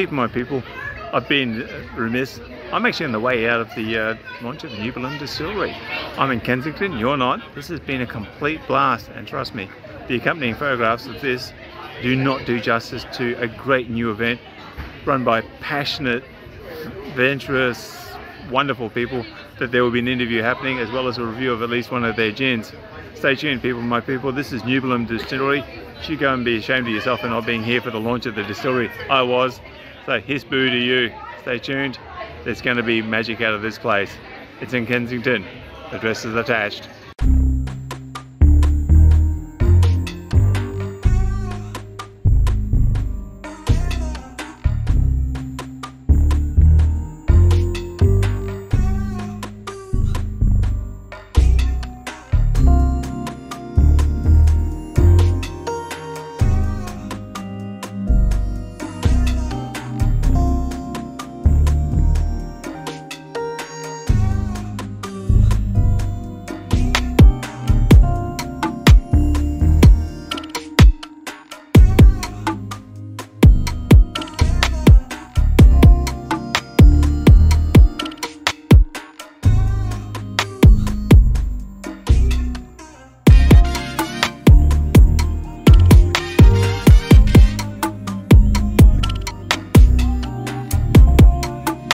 people, my people, I've been remiss. I'm actually on the way out of the uh, launch of the Nubilum Distillery. I'm in Kensington, you're not. This has been a complete blast, and trust me, the accompanying photographs of this do not do justice to a great new event run by passionate, venturous, wonderful people that there will be an interview happening as well as a review of at least one of their gins. Stay tuned people, my people. This is Nubilum Distillery. You should go and be ashamed of yourself for not being here for the launch of the distillery. I was. So his boo to you. Stay tuned. There's going to be magic out of this place. It's in Kensington. Address is attached.